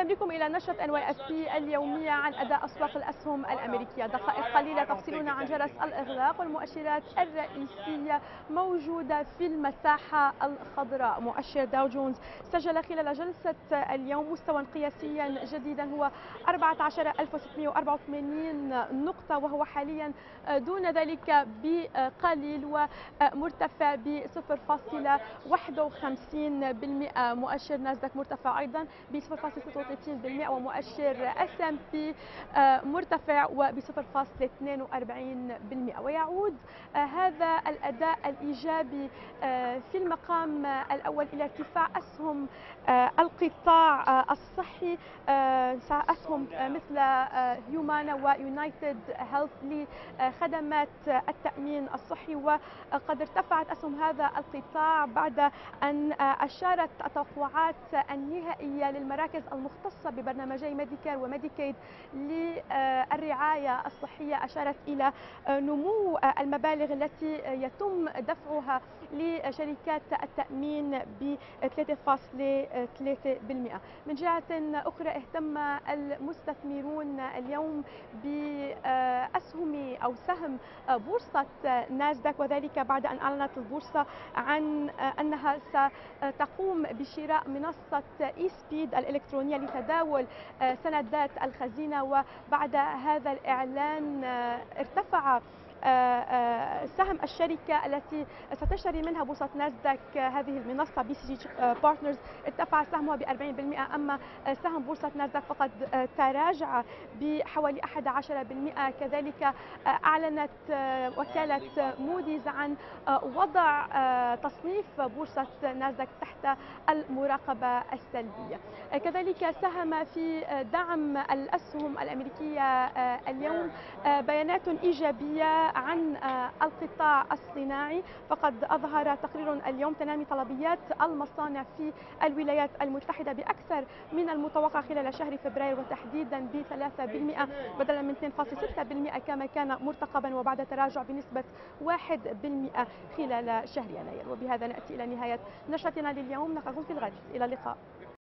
أهلا بكم إلى نشرة NYSE اليومية عن أداء أسواق الأسهم الأمريكية. دقائق قليلة تفصلنا عن جرس الإغلاق والمؤشرات الرئيسية موجودة في المساحة الخضراء. مؤشر داو جونز سجل خلال جلسة اليوم مستوى قياسيا جديدا هو 14684 نقطة وهو حاليا دون ذلك بقليل ومرتفع ب 0.51% مؤشر ناسداك مرتفع أيضا ب 0.36% ومؤشر S&P مرتفع وب 0.42% ويعود هذا الأداء الإيجابي في المقام الأول إلى ارتفاع أسهم القطاع الصحي اسهم مثل هيومانا ويونايتد هيلث لخدمات التأمين الصحي. وقد ارتفعت أسهم هذا القطاع بعد أن أشارت التوقعات النهائية للمراكز المختصة ببرنامجي ميديكير وميديكيد للرعاية الصحية أشارت إلى نمو المبالغ التي يتم دفعها لشركات التأمين ب 3.3% من جهة أخرى اهتم المستثمرون اليوم باسهم أو سهم بورصة ناسداك وذلك بعد أن أعلنت البورصة عن أنها ستقوم بشراء منصة eSpeed الإلكترونية لتداول سندات الخزينة. وبعد هذا الإعلان ارتفع سهم الشركة التي ستشتري منها بورصة ناسداك هذه المنصة BGC Partners ارتفع سهمها ب 40% أما سهم بورصة ناسداك فقد تراجع بحوالي 11% كذلك أعلنت وكالة موديز عن وضع تصنيف بورصة ناسداك تحت المراقبة السلبية. كذلك ساهم في دعم الأسهم الأمريكية اليوم بيانات إيجابية عن القطاع الصناعي. فقد أظهر تقرير اليوم تنامي طلبيات المصانع في الولايات المتحدة بأكثر من المتوقع خلال شهر فبراير وتحديدا ب 3% بدلا من 2.6% كما كان مرتقبا وبعد تراجع بنسبة 1% خلال شهر يناير. وبهذا نأتي إلى نهاية نشرتنا لليوم. نلقاكم في الغد إلى اللقاء.